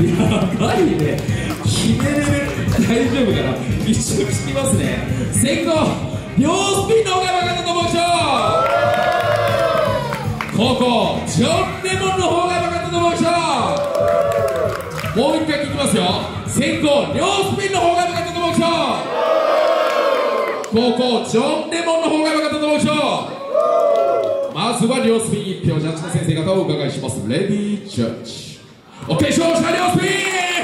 決めれる。大丈夫かな。一応聞きますね。先行。両スピンの方が分かったと思うでしょ後攻ジョン・レモンの方が分かったと思うでしょもう一回聞きますよ。先行。両スピンの方が分かったと思うでしょ後攻ジョン・レモンの方が分かったと思うでしょまずは両スピン1票。ジャッジの先生方をお伺いします。レディージャッジ。Ok, show, valeu, fim!